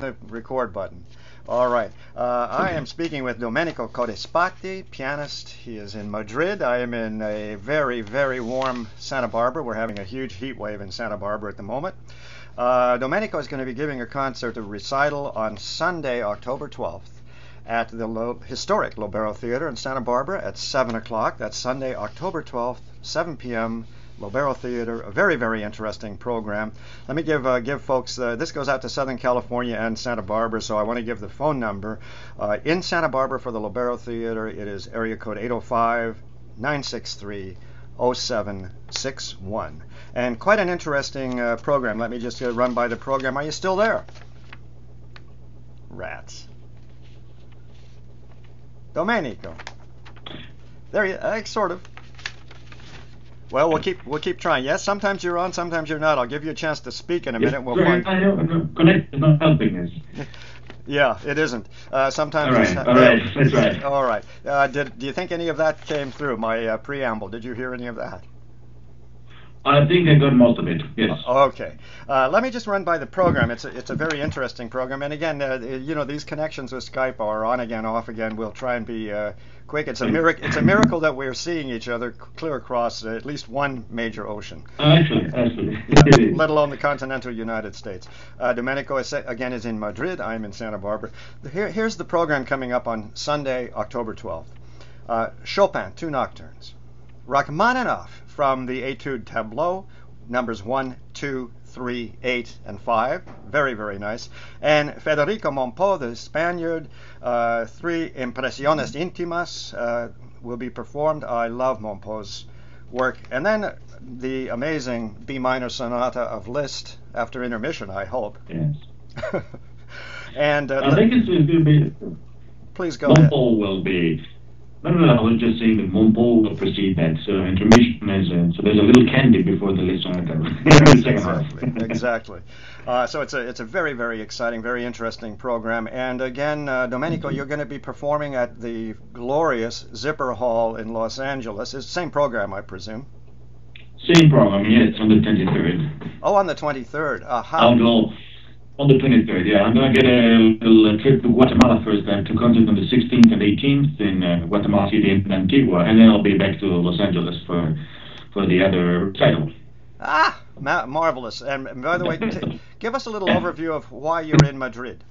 the record button. All right. Uh, I am speaking with Domenico Codispoti, pianist. He is in Madrid. I am in a very, very warm Santa Barbara. We're having a huge heat wave in Santa Barbara at the moment. Uh, Domenico is going to be giving a concert, a recital on Sunday, October 12th at the Lo- historic Lobero Theater in Santa Barbara at 7 o'clock. That's Sunday, October 12th, 7 p.m. Lobero Theater, a very, very interesting program. Let me give uh, give folks, uh, this goes out to Southern California and Santa Barbara, so I want to give the phone number. Uh, in Santa Barbara for the Lobero Theater, it is area code 805 963 0761. And quite an interesting uh, program. Let me just uh, run by the program. Are you still there? Rats. Domenico. There you, uh, sort of. Well, we'll keep we'll keep trying. Yes, sometimes you're on, sometimes you're not. I'll give you a chance to speak in a minute. We'll Sorry, find. I know, connect is not helping us. Yeah, it isn't. Uh, sometimes. All it's- right, all right, that's right. All right. Uh, did do you think any of that came through my uh, preamble? Did you hear any of that? I think I got most of it. Yes. Okay. Uh, let me just run by the program. It's a, it's a very interesting program. And again, uh, you know, these connections with Skype are on again, off again. We'll try and be uh, quick. It's a miracle. It's a miracle that we're seeing each other clear across uh, at least one major ocean. Actually, actually, it is. let alone the continental United States. Uh, Domenico is, again is in Madrid. I'm in Santa Barbara. Here, here's the program coming up on Sunday, October 12th. Uh, Chopin, two nocturnes. Rachmaninoff from the Etude Tableau, numbers 1, 2, 3, 8, and 5. Very, very nice. And Federico Mompou, the Spaniard, uh, three Impresiones Intimas uh, will be performed. I love Mompou's work. And then the amazing B minor sonata of Liszt after intermission, I hope. Yes. and uh, I think it's going to be. please go ahead. Mompou will be. No, no, no, I was just saying that will precede that. So intermission is uh, so there's a little candy before the Liszt on the second half. exactly. exactly. Uh, so it's a it's a very very exciting, very interesting program. And again, uh, Domenico, you're going to be performing at the glorious Zipper Hall in Los Angeles. It's the same program, I presume. Same program, yes, on the 23rd. Oh, on the 23rd. Uh, how? I'll go on the 23rd. Yeah, I'm gonna get a little uh, trip to Guatemala first, then to concert on the 16th and 18th in uh, Guatemala City and Antigua, and then I'll be back to Los Angeles for for the other title. Ah, ma- marvelous. And, and by the way, t- give us a little overview of why you're in Madrid.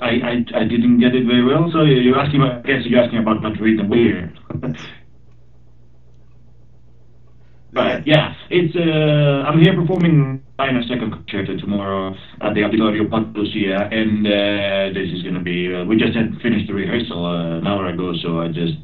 I, I I didn't get it very well, so you're asking. I guess you're asking about Madrid and where. Right. Yeah. It's uh, I'm here performing my second concerto tomorrow at the Auditorio Lucia, and uh, this is gonna be. Uh, we just had finished the rehearsal uh, an hour ago, so I just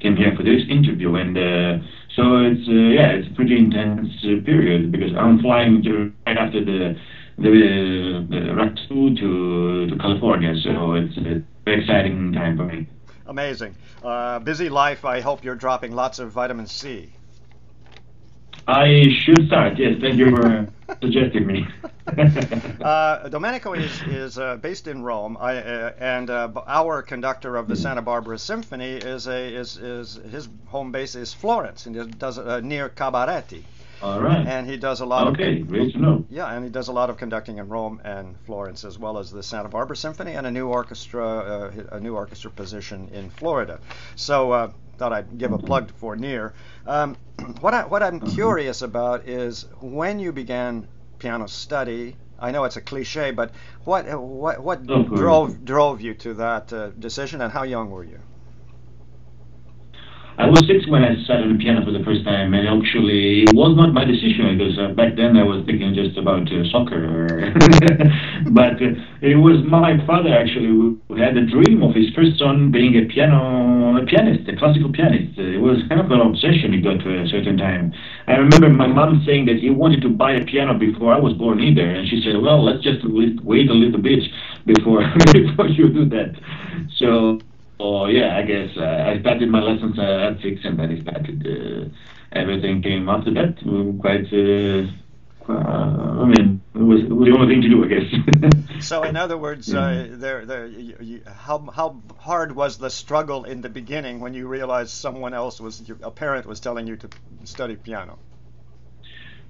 came here for this interview, and uh, so it's uh, yeah, it's a pretty intense period because I'm flying to, right after the the the Rach 2 to to California, so it's a very exciting time for me. Amazing. Busy life. I hope you're dropping lots of vitamin C. I should start. Yes, thank you for suggesting me. Uh, Domenico is is uh, based in Rome, I, uh, and uh, our conductor of the Santa Barbara Symphony is a is is his home base is Florence, and he does uh, Nir Kabaretti, All right. and he does a lot Okay, of great to know. yeah, and he does a lot of conducting in Rome and Florence, as well as the Santa Barbara Symphony and a new orchestra uh, a new orchestra position in Florida. So. Thought I'd give a plug for Nir. Um, what I, what I'm curious about is when you began piano study. I know it's a cliche, but what what what Of drove drove you to that uh, decision, and how young were you? I was six when I sat on the piano for the first time, and actually it was not my decision because uh, back then I was thinking just about uh, soccer. but uh, it was my father actually who had a dream of his first son being a piano a pianist, a classical pianist. Uh, it was kind of an obsession he got to a certain time. I remember my mom saying that he wanted to buy a piano before I was born either, and she said, "Well, let's just wait a little bit before before you do that." So. Yeah, I guess uh, I started my lessons at six, and then I started. Uh, everything came after that. Quite. Uh, uh, I mean, it was, it was the only thing to do, I guess. So, in other words, uh, there, there, you, you, how how hard was the struggle in the beginning when you realized someone else was, your, a parent was telling you to study piano?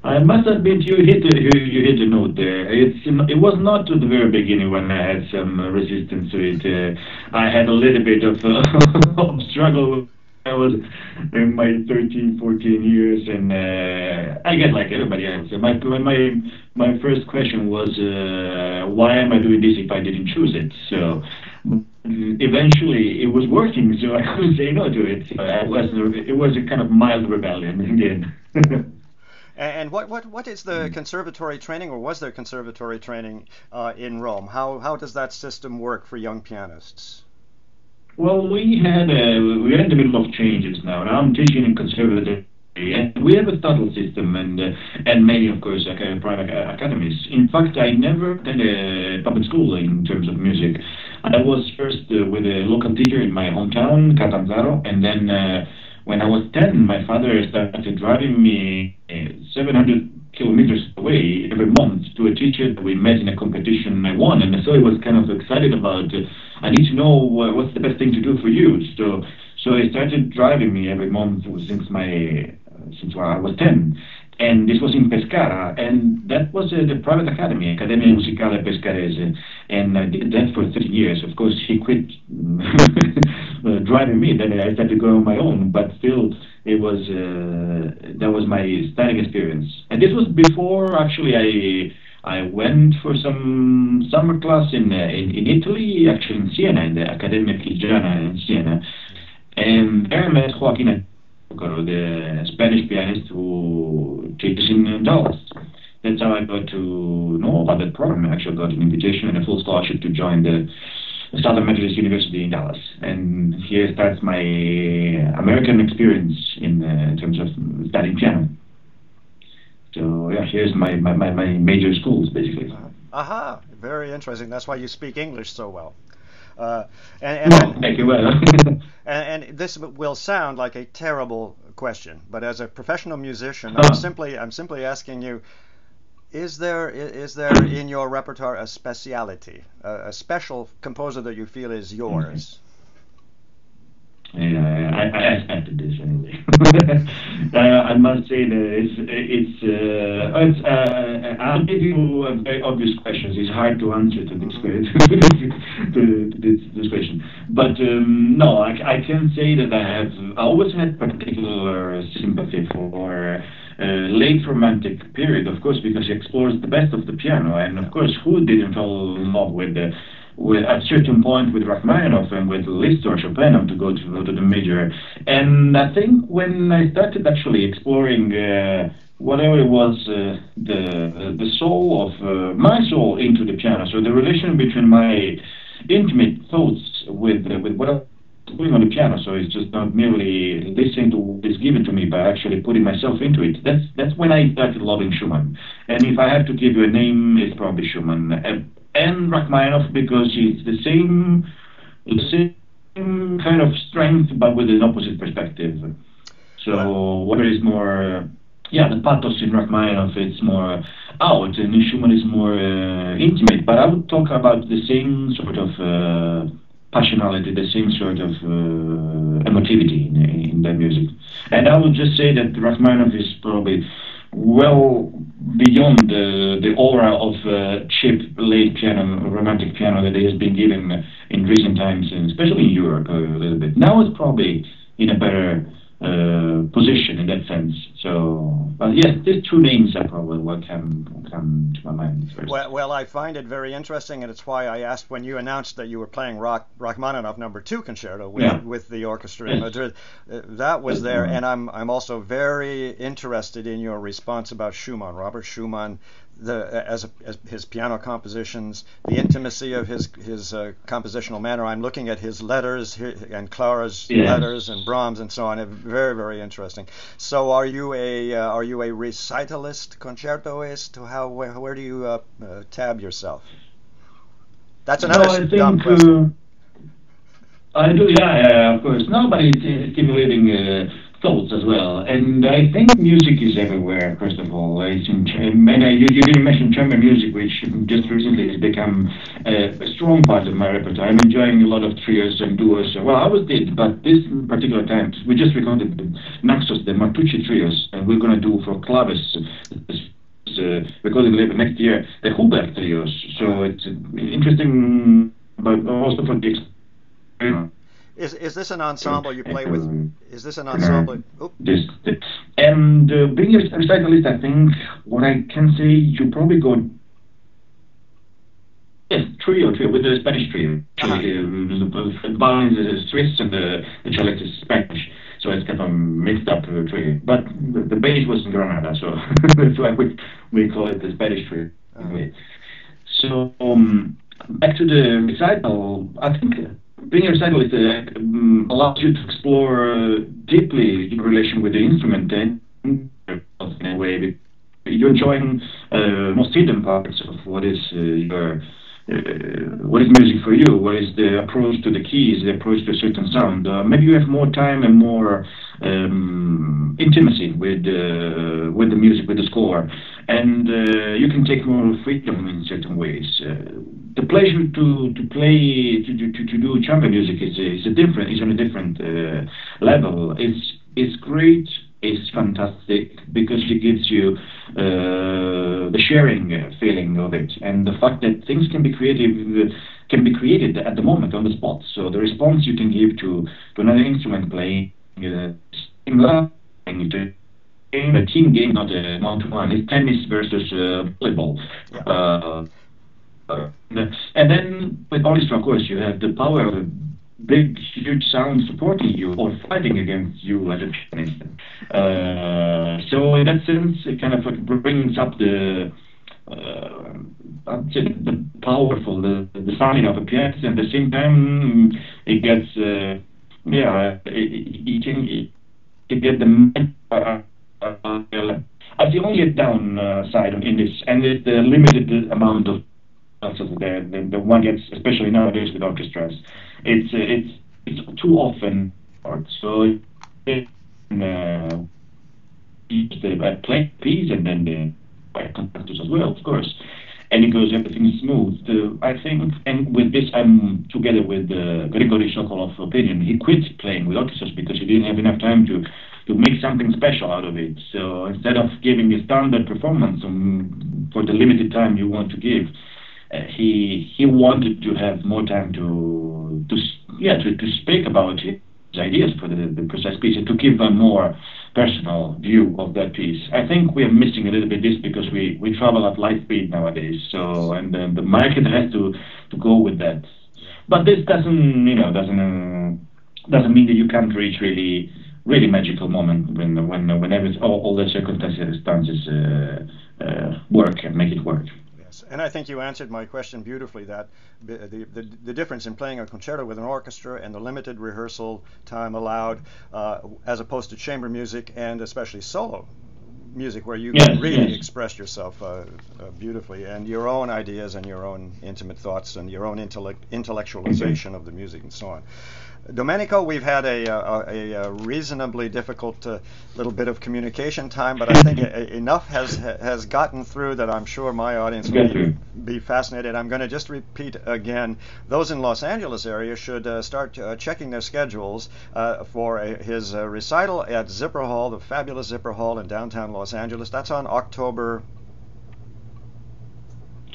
I must admit, you hit the, you, you hit the note there. It's it was not at the very beginning when I had some resistance to it. Uh, I had a little bit of, uh, of struggle. I was in my 13, 14 years, and uh, I guess like everybody else. My my my first question was, uh, why am I doing this if I didn't choose it? So eventually, it was working, so I couldn't say no to it. So was it was a kind of mild rebellion in the end. And what, what, what is the conservatory training, or was there conservatory training uh, in Rome? How, how does that system work for young pianists? Well, we had a, we're in the middle of changes now. I'm teaching in conservatory, and we have a total system, and uh, and many, of course, uh, private academies. In fact, I never attended a public school in terms of music. I was first uh, with a local teacher in my hometown, Catanzaro, and then uh, when I was 10, my father started driving me uh, 700 kilometers away every month to a teacher that we met in a competition I won. And so I was kind of excited about, uh, I need to know uh, what's the best thing to do for you. So, so he started driving me every month since my, uh, since I was 10 and this was in Pescara, and that was uh, the private academy, Accademia Musicale Pescarese, and I did that for 30 years. Of course, he quit driving me, then I started to go on my own, but still, it was uh, that was my starting experience, and this was before actually I. I went for some summer class in, uh, in, in Italy, actually in Siena, in the Accademia Chigiana in Siena, and there I met Joaquin the Spanish pianist who teaches in Dallas. That's how I got to know about that program. I actually got an invitation and a full scholarship to join the Southern Methodist University in Dallas. And here starts my American experience in, uh, in terms of studying piano. So yeah, here's my, my, my, my major schools basically. Aha, very interesting. That's why you speak English so well. Uh, and, and, thank you. Well. and, and, this will sound like a terrible question, but as a professional musician, I'm simply I'm simply asking you: Is there is there in your repertoire a speciality, a, a special composer that you feel is yours? Yeah, I, I expected this anyway. uh, I must say that it's it's uh, it's. Uh, I'll give you a very obvious questions. It's hard to answer to this to, this, this question, but um, no, I, I can say that I have I always had particular sympathy for. Late romantic period, of course, because it explores the best of the piano, and of course, who didn't fall in love with the with, at a certain point with Rachmaninoff and with Liszt or Chopin to go to, to the major. And I think when I started actually exploring uh, whatever it was, uh, the the soul of uh, my soul into the piano, so the relation between my intimate thoughts with with what doing on the piano, so it's just not merely listening to what is given to me, but actually putting myself into it. That's that's when I started loving Schumann. And if I have to give you a name, it's probably Schumann. Uh, and Rachmaninoff because it's the same, the same kind of strength but with an opposite perspective. So whether it's more, yeah, the pathos in Rachmaninoff is more out, and Schumann is more uh, intimate. But I would talk about the same sort of uh, passionality, the same sort of uh, emotivity in, in that music. And I would just say that Rachmaninoff is probably well beyond the, the aura of uh, cheap late piano, romantic piano that has been given in recent times, especially in Europe a little bit. Now it's probably in a better uh, position in that sense. So, but yes, these two names are probably what come come to my mind first. Well, well, I find it very interesting, and it's why I asked when you announced that you were playing Rock, Rachmaninoff Number Two Concerto with, yeah. with the orchestra in Madrid. Uh, that was there, and I'm I'm also very interested in your response about Schumann, Robert Schumann, the as, as, his piano compositions, the intimacy of his his uh, compositional manner. I'm looking at his letters and Clara's yes. letters and Brahms and so on. Very very interesting. So are you a uh, are you a recitalist, concertoist? To how where, where do you uh, uh tab yourself? That's another no, dumb question. Uh, I do, yeah, yeah, of course. No, but it's, it's stimulating uh, thoughts as well. And I think music is everywhere, first of all. It's in, and you, you didn't mention chamber music, which just recently has become uh, a strong part of my repertoire. I'm enjoying a lot of trios and duos. Well, I always did, but this particular time, we just recorded Naxos, the Martucci trios, and we're going to do for Claves. Uh, recording later next year, the Huber trios. So it's interesting, but also for the is is this an ensemble you play with? Is this an ensemble? This, this, and uh, being a recitalist, I think what I can say, you probably go. Yes, trio, trio with the Spanish trio. Uh-huh. The violin is Swiss and the, the cellist is Spanish, so it's kind of mixed up uh, trio. But the, the bass was in Granada, so that's why we we call it the Spanish tree. Uh-huh. So um, back to the recital, I think being a recitalist uh, um, allows you to explore uh, deeply your relation with the instrument and in a way you're enjoying uh, most hidden parts of what is uh, your what is music for you? What is the approach to the keys, the approach to a certain sound? Uh, maybe you have more time and more um, intimacy with uh, with the music, with the score, and uh, you can take more freedom in certain ways. Uh, the pleasure to to play to to, to do chamber music is is a different is on a different uh, level. It's it's great is fantastic because it gives you uh, the sharing feeling of it and the fact that things can be creative can be created at the moment on the spot. So the response you can give to, to another instrument playing uh, a team game, not a one-to-one. It's tennis versus uh, volleyball. Yeah. Uh, uh, and then with orchestra, of course, you have the power of big, huge sound supporting you or fighting against you as a pianist. Uh, so in that sense, it kind of brings up the uh, the powerful, the, the sounding of a pianist, and at the same time, it gets, uh, yeah, it, it, can it, it get the uh, uh, as the only downside in this, and it's the limited amount of the, the, the one gets, especially nowadays with orchestras, it's it's it's too often hard. So it, uh, the play piece and then the by conductors as well, of course. And it goes everything smooth. I think, and with this, I'm together with uh, Grigory Sokolov opinion. He quit playing with orchestras because he didn't have enough time to to make something special out of it. So instead of giving a standard performance um, for the limited time you want to give, he he wanted to have more time to to yeah to, to speak about his ideas for the, the precise piece and to give a more personal view of that piece. I think we are missing a little bit this because we, we travel at light speed nowadays. So and uh, the market has to, to go with that. But this doesn't you know doesn't uh, doesn't mean that you can't reach really really magical moment when when whenever all, all the circumstances uh, uh, work and make it work. Yes, and I think you answered my question beautifully. That the, the, the difference in playing a concerto with an orchestra and the limited rehearsal time allowed, uh, as opposed to chamber music and especially solo music, where you yes, can really yes. express yourself uh, uh, beautifully and your own ideas and your own intimate thoughts and your own intellect, intellectualization of the music and so on. Domenico, we've had a, a, a reasonably difficult uh, little bit of communication time, but I think enough has has gotten through that I'm sure my audience will be, be fascinated. I'm going to just repeat again: those in Los Angeles area should uh, start uh, checking their schedules uh, for a, his uh, recital at Zipper Hall, the fabulous Zipper Hall in downtown Los Angeles. That's on October.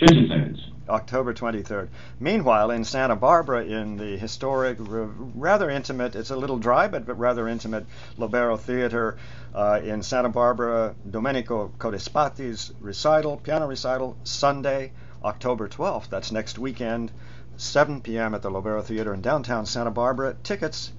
23rd. October 23rd. Meanwhile, in Santa Barbara, in the historic, rather intimate, it's a little dry, but, but rather intimate Lobero Theater uh, in Santa Barbara, Domenico Codispoti's recital, piano recital, Sunday, October 12th. That's next weekend, 7 p.m. at the Lobero Theater in downtown Santa Barbara. Tickets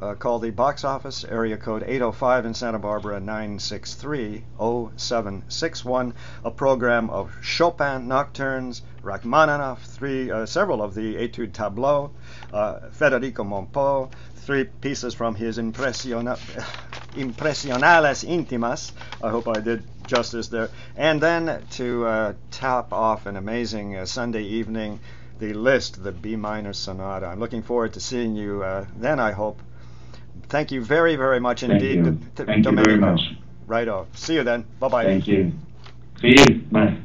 uh, call the box office, area code 805 in Santa Barbara 963-0761, a program of Chopin nocturnes, Rachmaninoff, three, uh, several of the Etude Tableau, uh, Federico Mompou, three pieces from his Impressiona, Impressionales Intimas. I hope I did justice there. And then to uh, top off an amazing uh, Sunday evening, the Liszt, the B minor sonata. I'm looking forward to seeing you uh, then, I hope Thank you very, very much Thank indeed, you. Thank you very Domenico. much. Righto. See you then. Bye bye. Thank you. See you. Bye.